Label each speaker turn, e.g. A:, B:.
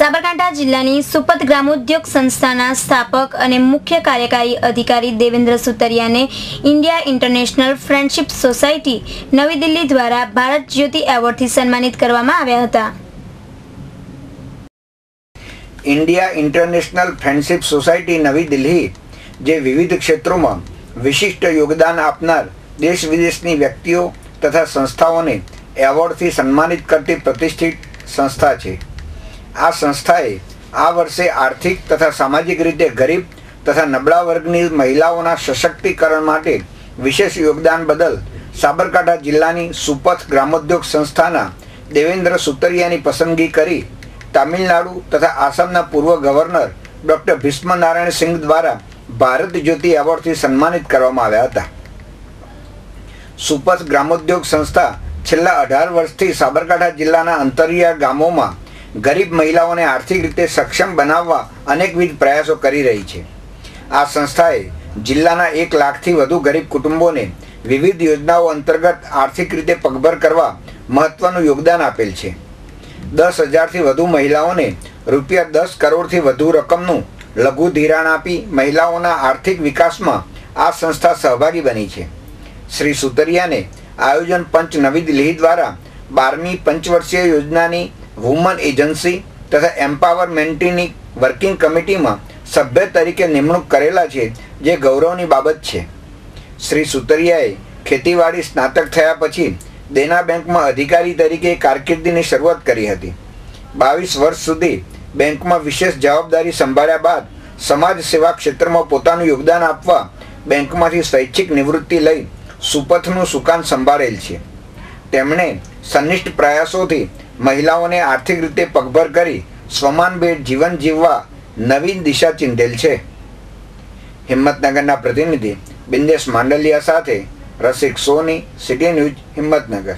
A: સાબરકાંઠા જિલ્લાની સુપત ગ્રામોદ્યોગ સંસ્થાના સ્થાપક અને મુખ્ય કાર્યકારી અધિકારી Devendra સુતરિયાને India International friendship society Navi Delhi દ્વારા ભારત જ્યોતિ એવોર્ડથી સન્માનિત કરવામાં આવ્યા હતા.
B: India international friendship society Navi Delhi, જે વિવિધ ક્ષેત્રોમાં વિશિષ્ટ યોગદાન આપનાર દેશ વિદેશની વ્યક્તિઓ તથા સંસ્થાઓને એવોર્ડથી સન્માનિત કરતી પ્રતિષ્ઠિત સંસ્થા છે. આ સંસ્થાએ આ વર્ષે આર્થિક તથા સામાજિક રીતે ગરીબ તથા નબળા વર્ગની મહિલાઓના સશક્તિકરણ માટે વિશેષ યોગદાન બદલ સાબરકાંઠા જિલ્લાની સુપથ ગ્રામોદ્યોગ સંસ્થાના દેવેન્દ્ર સુતરિયાની પસંદગી કરી તામિલનાડુ તથા આસામના પૂર્વ ગવર્નર ડૉક્ટર ભીષ્મ નારાયણ સિંહ દ્વારા ભારત જ્યોતિ એવોર્ડથી સન્માનિત કરવામાં આવ્યા હતા. સુપથ ગ્રામોદ્યોગ સંસ્થા છેલ્લા અઢાર વર્ષથી સાબરકાંઠા જિલ્લાના અંતરિયાળ ગામોમાં ગરીબ મહિલાઓને આર્થિક રીતે સક્ષમ બનાવવા અનેકવિધ પ્રયાસો કરી રહી છે. આ સંસ્થાએ જિલ્લાના એક લાખથી વધુ ગરીબ કુટુંબોને વિવિધ યોજનાઓ અંતર્ગત આર્થિક રીતે પગભર કરવા મહત્વનું યોગદાન આપેલ છે. દસ હજારથી વધુ મહિલાઓને રૂપિયા દસ કરોડથી વધુ રકમનું લઘુ ધિરાણ આપી મહિલાઓના આર્થિક વિકાસમાં આ સંસ્થા સહભાગી બની છે. શ્રી સુતરિયાને આયોજન પંચ નવી દિલ્હી દ્વારા બારમી પંચવર્ષીય યોજનાની વુમન એજન્સી તથા એમ્પાવરમેન્ટની વર્કિંગ કમિટીમાં સભ્ય તરીકે નિમણૂક કરેલા છે, જે ગૌરવની બાબત છે. શ્રી સુતરિયાએ ખેતીવાડી સ્નાતક થયા પછી દેના બેંકમાં અધિકારી તરીકે કારકિર્દીની શરૂઆત કરી હતી. બાવીસ વર્ષ સુધી બેંકમાં વિશેષ જવાબદારી સંભાળ્યા બાદ સમાજ સેવા ક્ષેત્રમાં પોતાનું યોગદાન આપવા બેંકમાંથી સ્વૈચ્છિક નિવૃત્તિ લઈ સુપથનું સુકાન સંભાળેલ છે. તેમણે સંનિષ્ઠ પ્રયાસોથી મહિલાઓને આર્થિક રીતે પગભર કરી સ્વમાનભેર જીવન જીવવા નવીન દિશા ચિંધેલ છે. હિંમતનગરના પ્રતિનિધિ બિંદેશ માંડલિયા સાથે રસિક સોની, સિટી ન્યૂઝ હિંમતનગર.